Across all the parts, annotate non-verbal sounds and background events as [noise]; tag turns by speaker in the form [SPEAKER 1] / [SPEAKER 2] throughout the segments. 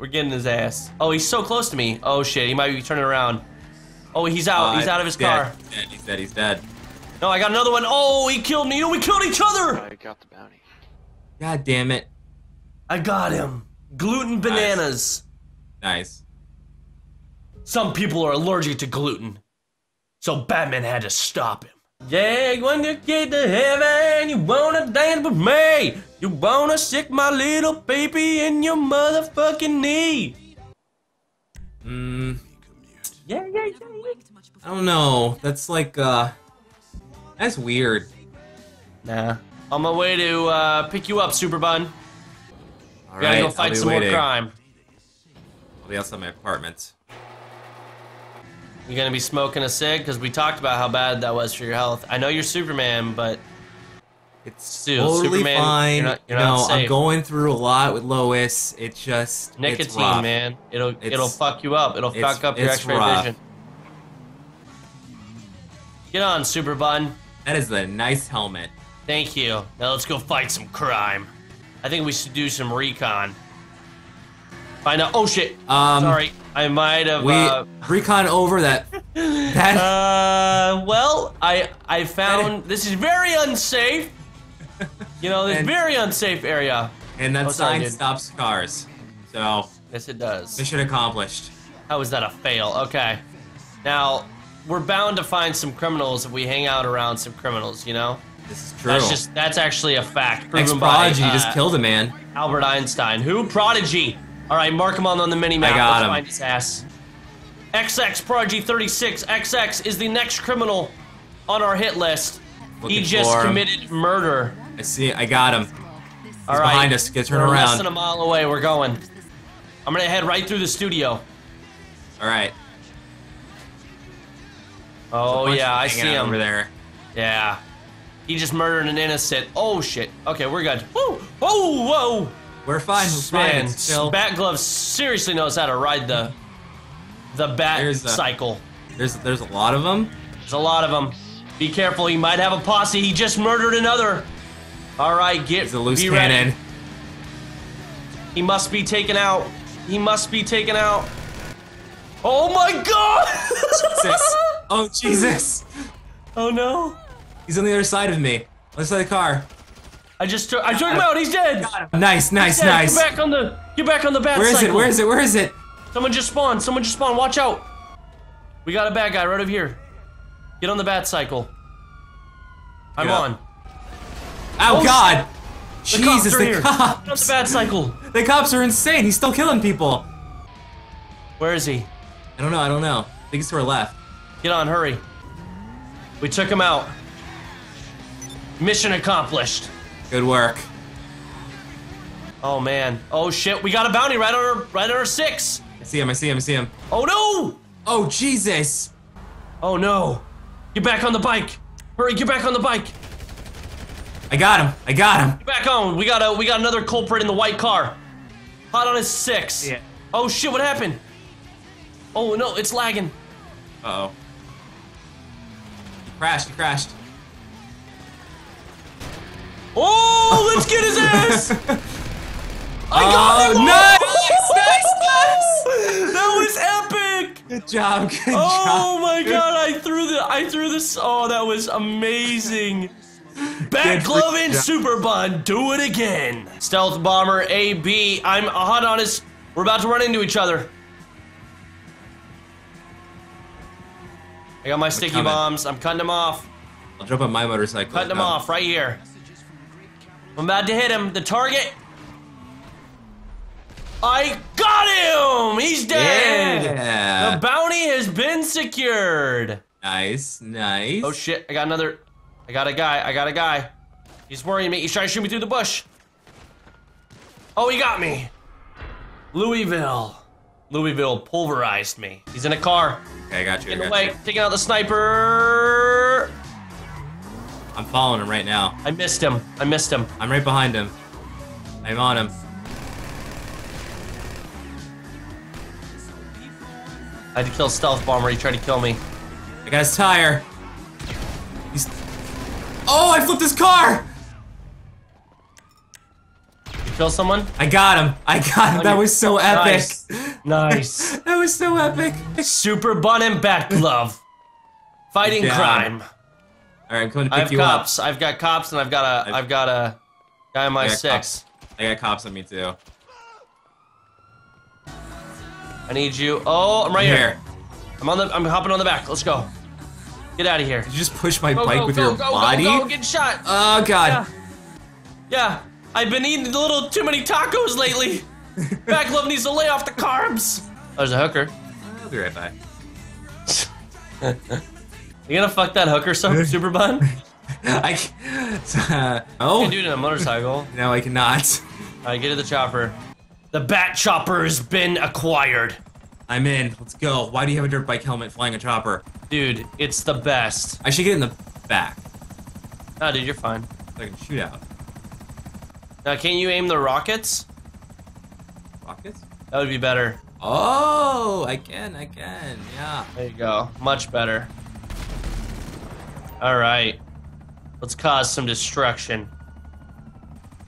[SPEAKER 1] We're getting his ass. Oh, he's so close to me. Oh shit, he might be turning around. Oh, he's out. he's
[SPEAKER 2] Uh,
[SPEAKER 1] out of his
[SPEAKER 2] dead.
[SPEAKER 1] car.
[SPEAKER 2] He's dead. He's dead. He's dead.
[SPEAKER 1] No, I got another one. Oh, he killed me. Oh, we killed each other.
[SPEAKER 3] I got the bounty.
[SPEAKER 2] God damn it.
[SPEAKER 1] I got him. Gluten bananas.
[SPEAKER 2] Nice.
[SPEAKER 1] Some people are allergic to gluten. So Batman had to stop him. Yeah, when you get to heaven, you wanna dance with me. You wanna stick my little baby in your motherfucking knee.
[SPEAKER 2] Mm,
[SPEAKER 1] Yeah, yeah, yeah, yeah.
[SPEAKER 2] I don't know. That's like, uh, that's weird.
[SPEAKER 1] Nah. On my way to uh, pick you up, Super Bun.
[SPEAKER 2] All
[SPEAKER 1] Gotta go fight some
[SPEAKER 2] waiting.
[SPEAKER 1] more crime.
[SPEAKER 2] I'll be outside my apartment.
[SPEAKER 1] You gonna be smoking a cig? Because we talked about how bad that was for your health. I know you're Superman, but
[SPEAKER 2] It's
[SPEAKER 1] Still,
[SPEAKER 2] totally
[SPEAKER 1] Superman,
[SPEAKER 2] fine.
[SPEAKER 1] you're not- you're
[SPEAKER 2] know, I'm going through a lot with Lois. It's just it's
[SPEAKER 1] nicotine,
[SPEAKER 2] rough.
[SPEAKER 1] man, it'll
[SPEAKER 2] It's-
[SPEAKER 1] it'll fuck you up. It'll fuck up your X-ray
[SPEAKER 2] rough.
[SPEAKER 1] vision. Get on, Super Bun.
[SPEAKER 2] That is a nice helmet.
[SPEAKER 1] Thank you. Now let's go fight some crime. I think we should do some recon. Find out. Oh shit.
[SPEAKER 2] Um,
[SPEAKER 1] Sorry, I might have.
[SPEAKER 2] We
[SPEAKER 1] uh,
[SPEAKER 2] recon over that. [laughs] That
[SPEAKER 1] Uh, well, I I found [laughs] this is very unsafe. You know, this
[SPEAKER 2] And-
[SPEAKER 1] very unsafe area.
[SPEAKER 2] and that
[SPEAKER 1] oh,
[SPEAKER 2] sign stops cars. So
[SPEAKER 1] Yes, it does.
[SPEAKER 2] mission accomplished.
[SPEAKER 1] How is that a fail? Okay. Now, we're bound to find some criminals if we hang out around some criminals, you know?
[SPEAKER 2] This is true.
[SPEAKER 1] That's just that's actually a fact
[SPEAKER 2] Ex
[SPEAKER 1] proven by
[SPEAKER 2] prodigy
[SPEAKER 1] uh,
[SPEAKER 2] just killed a man.
[SPEAKER 1] Albert Einstein. Who? Prodigy. All right, mark him on on the mini map.
[SPEAKER 2] I got
[SPEAKER 1] Let's
[SPEAKER 2] him.
[SPEAKER 1] find his ass. XX Prodigy 36. XX is the next criminal on our hit list. he just committed murder.
[SPEAKER 2] I see. I got him.
[SPEAKER 1] All right.
[SPEAKER 2] behind us. Get turn
[SPEAKER 1] We're Less than a mile away. We're going. I'm gonna head right through the studio.
[SPEAKER 2] All right.
[SPEAKER 1] Oh yeah, I see him.
[SPEAKER 2] over there.
[SPEAKER 1] Yeah. He just murdered an innocent. Oh shit. Okay, we're good. Woo! Whoa! Whoa!
[SPEAKER 2] We're fine. We're.
[SPEAKER 1] Man,
[SPEAKER 2] It's still,
[SPEAKER 1] Bat Glove seriously knows how to ride the the bat
[SPEAKER 2] There's a-
[SPEAKER 1] cycle.
[SPEAKER 2] there's there's a lot of them.
[SPEAKER 1] There's a lot of them. Be careful. He might have a posse. He just murdered another. All right, get
[SPEAKER 2] He's a loose
[SPEAKER 1] be ready.
[SPEAKER 2] cannon.
[SPEAKER 1] He must be taken out. He must be taken out. Oh my god!
[SPEAKER 2] Jesus. [laughs] Oh Jesus.
[SPEAKER 1] oh no!
[SPEAKER 2] He's on the other side of me. Other side of the car.
[SPEAKER 1] I just took. I took him out. He's dead.
[SPEAKER 2] Nice, nice, nice.
[SPEAKER 1] Get back on the. Get back on the bat
[SPEAKER 2] Where is it?
[SPEAKER 1] cycle.
[SPEAKER 2] Where is it? Where is it?
[SPEAKER 1] Someone just spawned. Someone just spawned. Watch out. We got a bad guy right over here. Get on the bat cycle. I'm on.
[SPEAKER 2] Oh,
[SPEAKER 1] Oh,
[SPEAKER 2] God.
[SPEAKER 1] The cops
[SPEAKER 2] Jesus,
[SPEAKER 1] are
[SPEAKER 2] the
[SPEAKER 1] here. Get on the
[SPEAKER 2] cops.
[SPEAKER 1] bat cycle.
[SPEAKER 2] The cops are insane. He's still killing people.
[SPEAKER 1] Where is he?
[SPEAKER 2] I don't know. I don't know. I think it's to our left.
[SPEAKER 1] Get on, hurry. We took him out. Mission accomplished.
[SPEAKER 2] Good work.
[SPEAKER 1] Oh man. Oh shit. We got a bounty right on our right on our six.
[SPEAKER 2] I see him. I see him. I see him.
[SPEAKER 1] Oh no.
[SPEAKER 2] Oh Jesus.
[SPEAKER 1] Oh no. Get back on the bike. Hurry. Get back on the bike.
[SPEAKER 2] I got him. I got him.
[SPEAKER 1] Get back on. We got a we got another culprit in the white car. Hot on his six.
[SPEAKER 2] Yeah.
[SPEAKER 1] Oh shit. What happened? Oh no. It's lagging.
[SPEAKER 2] Uh oh. He crashed. He crashed.
[SPEAKER 1] Oh, let's get his ass. [laughs] I got
[SPEAKER 2] oh,
[SPEAKER 1] him.
[SPEAKER 2] nice, nice, nice.
[SPEAKER 1] That was epic.
[SPEAKER 2] Good job. Good
[SPEAKER 1] Oh
[SPEAKER 2] job.
[SPEAKER 1] my god, I threw the I threw this oh that was amazing. Bat
[SPEAKER 2] Good
[SPEAKER 1] glove and
[SPEAKER 2] job.
[SPEAKER 1] super bun, do it again. Stealth bomber AB, I'm hot on his we're about to run into each other. I got my sticky
[SPEAKER 2] coming.
[SPEAKER 1] bombs, I'm cutting them off.
[SPEAKER 2] I'll jump on my motorcycle.
[SPEAKER 1] Cutting them off right here. I'm about to hit him. The target. I got him! He's dead!
[SPEAKER 2] Yeah.
[SPEAKER 1] The bounty has been secured.
[SPEAKER 2] Nice. Nice.
[SPEAKER 1] Oh shit, I got another. I got a guy, I got a guy. He's worrying me. He's trying to shoot me through the bush. Oh, he got me. Louisville. Louisville pulverized me. He's in a car.
[SPEAKER 2] Okay, I got you. Got
[SPEAKER 1] away,
[SPEAKER 2] you.
[SPEAKER 1] taking out the sniper.
[SPEAKER 2] I'm following him right now.
[SPEAKER 1] I missed him. I missed him.
[SPEAKER 2] I'm right behind him. I'm on him.
[SPEAKER 1] I had to kill Stealth Bomber. He tried to kill me.
[SPEAKER 2] I got his tire. Oh, I flipped his car.
[SPEAKER 1] You kill someone?
[SPEAKER 2] I got him. I got him. Oh, that was so epic.
[SPEAKER 1] Nice. Nice. [laughs]
[SPEAKER 2] that was so epic.
[SPEAKER 1] Super Bun and Bat Glove. Fighting
[SPEAKER 2] Yeah.
[SPEAKER 1] crime.
[SPEAKER 2] All right, I'm coming to pick
[SPEAKER 1] have
[SPEAKER 2] you
[SPEAKER 1] cops. I've got cops and I've got a
[SPEAKER 2] I've-
[SPEAKER 1] I've got a guy on my
[SPEAKER 2] I
[SPEAKER 1] six.
[SPEAKER 2] cops. I got cops on me too.
[SPEAKER 1] I need you. Oh, I'm right here.
[SPEAKER 2] Here.
[SPEAKER 1] I'm on the I'm hopping on the back. Let's go. Get out of here.
[SPEAKER 2] Did you just push my
[SPEAKER 1] Go,
[SPEAKER 2] bike
[SPEAKER 1] go,
[SPEAKER 2] with
[SPEAKER 1] go,
[SPEAKER 2] your
[SPEAKER 1] go,
[SPEAKER 2] body?
[SPEAKER 1] Go, go, get shot.
[SPEAKER 2] Oh god.
[SPEAKER 1] Yeah. Yeah. I've been eating a little too many tacos lately. [laughs] Bat Glove needs to lay off the carbs. There's a hooker.
[SPEAKER 2] I'll be right back. [laughs]
[SPEAKER 1] You gonna fuck that hooker, so [laughs] super bun?
[SPEAKER 2] I. c- Uh,
[SPEAKER 1] You
[SPEAKER 2] oh
[SPEAKER 1] can do it in a motorcycle.
[SPEAKER 2] no, I cannot.
[SPEAKER 1] Alright, get to the chopper. The bat chopper has been acquired.
[SPEAKER 2] I'm in. Let's go. Why do you have a dirt bike helmet flying a chopper?
[SPEAKER 1] Dude, it's the best.
[SPEAKER 2] I should get in the back.
[SPEAKER 1] Nah, dude, you're fine.
[SPEAKER 2] So I can shoot out.
[SPEAKER 1] Now, can you aim the rockets?
[SPEAKER 2] Rockets?
[SPEAKER 1] That would be better.
[SPEAKER 2] Oh, I can. I can. Yeah.
[SPEAKER 1] There you go. Much better. Alright. Let's cause some destruction.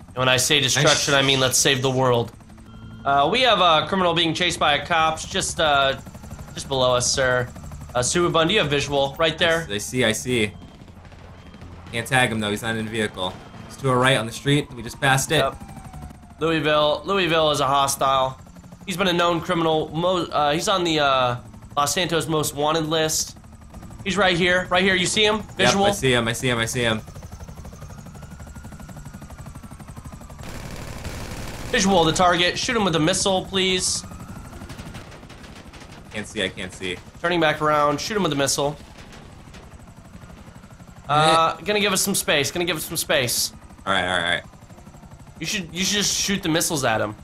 [SPEAKER 1] And when I say destruction, I mean let's save the world. Uh, we have a criminal being chased by a cops just uh, just below us, sir. Uh, you have visual right there?
[SPEAKER 2] I see. I see. Can't tag him though. He's not in the vehicle. He's to our right on the street. We just passed it.
[SPEAKER 1] Yep. Louisville. Louisville is a hostile. He's been a known criminal. Mo- uh, he's on the uh, Los Santos most wanted list. He's right here. Right here. You see him?
[SPEAKER 2] Yep,
[SPEAKER 1] Visual.
[SPEAKER 2] I see him. I see him. I see him.
[SPEAKER 1] Visual. The target. Shoot him with a missile, please.
[SPEAKER 2] Can't see. I can't see.
[SPEAKER 1] Turning back around. Shoot him with a missile. Uh, gonna give us some space. Gonna give us some space.
[SPEAKER 2] All right. All right. All right.
[SPEAKER 1] You should. You should just shoot the missiles at him.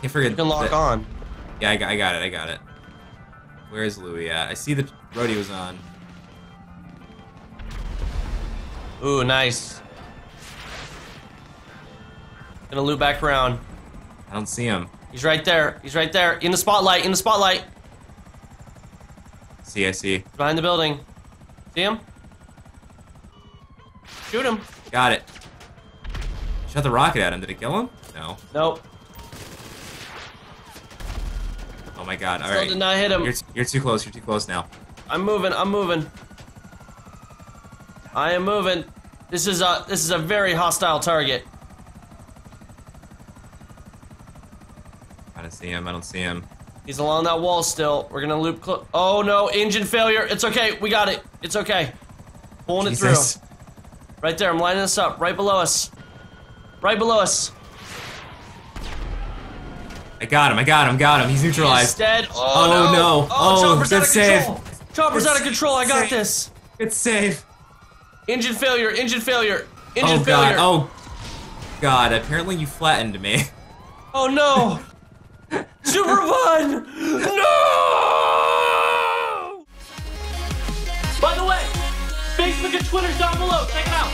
[SPEAKER 2] Can't forget.
[SPEAKER 1] You can lock
[SPEAKER 2] that-
[SPEAKER 1] on.
[SPEAKER 2] Yeah, I got, I got it. I got it. Where is Louis at? I see the rodeo's on.
[SPEAKER 1] Ooh, nice. Gonna loop back around.
[SPEAKER 2] I don't see him.
[SPEAKER 1] He's right there. He's right there. In the spotlight. In the spotlight.
[SPEAKER 2] See, I see.
[SPEAKER 1] Behind the building. See him? Shoot him.
[SPEAKER 2] Got it. Shot the rocket at him. Did it kill him? No.
[SPEAKER 1] Nope.
[SPEAKER 2] Oh my god. All
[SPEAKER 1] Still
[SPEAKER 2] right.
[SPEAKER 1] did not hit him.
[SPEAKER 2] You're, you're too close. You're too close now.
[SPEAKER 1] I'm moving. I'm moving. I am moving. This is a this is a very hostile target.
[SPEAKER 2] I don't see him. I don't see him.
[SPEAKER 1] He's along that wall still. We're gonna loop. Cl- oh no! Engine failure. It's okay. We got it. It's okay. Pulling it through. Right there. I'm lining this up. Right below us. Right below us.
[SPEAKER 2] I got him. I got him. Got him. He's neutralized.
[SPEAKER 1] He's dead. Oh,
[SPEAKER 2] Oh,
[SPEAKER 1] no.
[SPEAKER 2] no. Oh,
[SPEAKER 1] oh
[SPEAKER 2] good
[SPEAKER 1] of control. Chopper's
[SPEAKER 2] Good
[SPEAKER 1] out of control. I got
[SPEAKER 2] save.
[SPEAKER 1] this.
[SPEAKER 2] It's safe.
[SPEAKER 1] Engine failure. Engine failure. Engine
[SPEAKER 2] oh
[SPEAKER 1] failure.
[SPEAKER 2] god. Oh god. Apparently you flattened me. [laughs]
[SPEAKER 1] Oh no! Super fun! No! By the way, Facebook and Twitter's down below. Check it out.